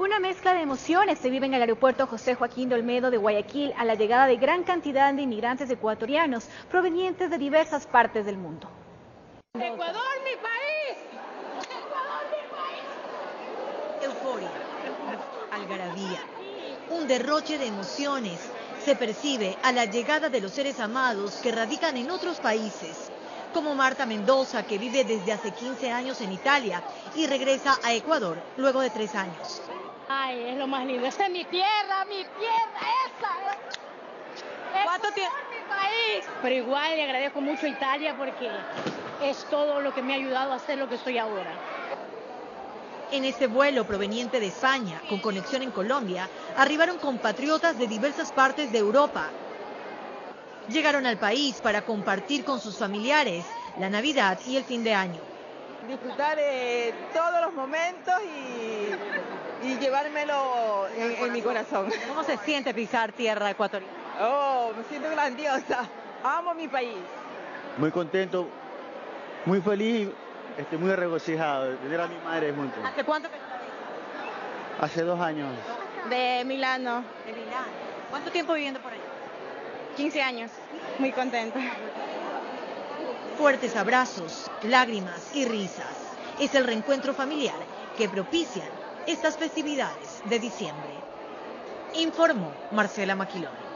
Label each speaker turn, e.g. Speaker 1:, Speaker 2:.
Speaker 1: Una mezcla de emociones se vive en el aeropuerto José Joaquín de Olmedo de Guayaquil a la llegada de gran cantidad de inmigrantes ecuatorianos provenientes de diversas partes del mundo.
Speaker 2: ¡Ecuador, mi país! ¡Ecuador, mi
Speaker 3: país! Euforia, algarabía, un derroche de emociones se percibe a la llegada de los seres amados que radican en otros países como Marta Mendoza, que vive desde hace 15 años en Italia y regresa a Ecuador luego de tres años.
Speaker 2: Ay, es lo más lindo. Esta es mi tierra, mi tierra, esa.
Speaker 3: ¿Cuánto tiempo?
Speaker 2: mi país. Pero igual le agradezco mucho a Italia porque es todo lo que me ha ayudado a ser lo que soy ahora.
Speaker 3: En este vuelo proveniente de España, con conexión en Colombia, arribaron compatriotas de diversas partes de Europa. Llegaron al país para compartir con sus familiares la Navidad y el fin de año.
Speaker 4: Disfrutar de todos los momentos y llevármelo en, mi corazón.
Speaker 3: ¿Cómo se siente pisar tierra ecuatoriana?
Speaker 4: Oh, me siento grandiosa. Amo mi país.
Speaker 5: Muy contento, muy feliz, estoy muy regocijado de tener a mi madre junto.
Speaker 3: ¿Hace cuánto que
Speaker 5: Hace dos años.
Speaker 2: De Milano.
Speaker 3: De Milano. ¿Cuánto tiempo viviendo por allá?
Speaker 2: 15 años. Muy contenta.
Speaker 3: Fuertes abrazos, lágrimas y risas. Es el reencuentro familiar que propician estas festividades de diciembre. Informó Marcela Maquilón.